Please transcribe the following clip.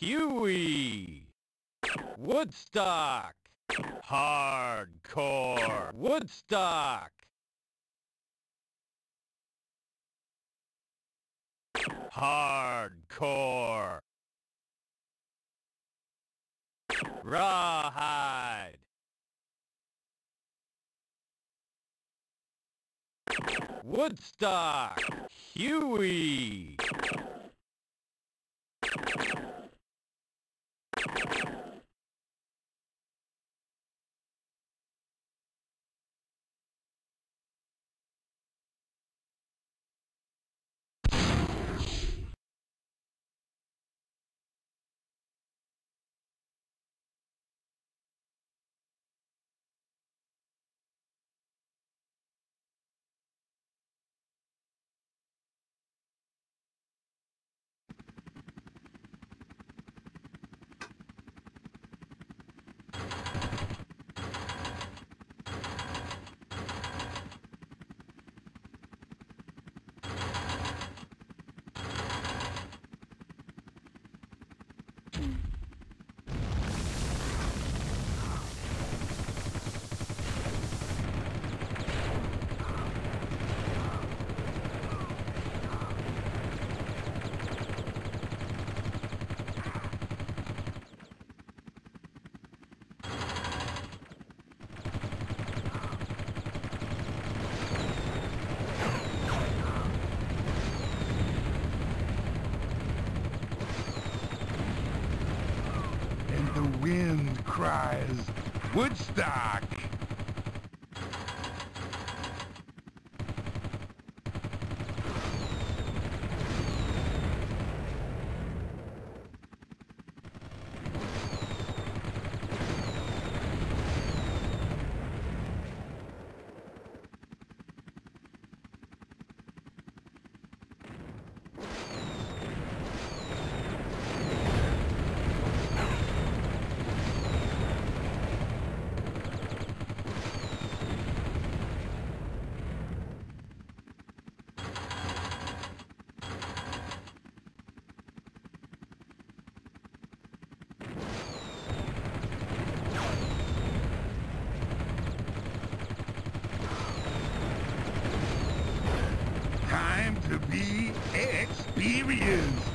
Huey! Woodstock! Hardcore! Woodstock! Hardcore! Rawhide! Woodstock! Huey! Cries, Woodstock! To be experienced!